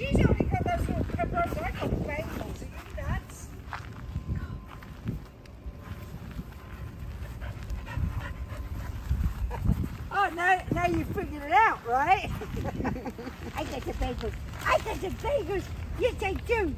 She's only got those little peppers. I got bagels. Are you nuts? Oh, now, now you figured it out, right? I got the bagels. I got the bagels. You take two.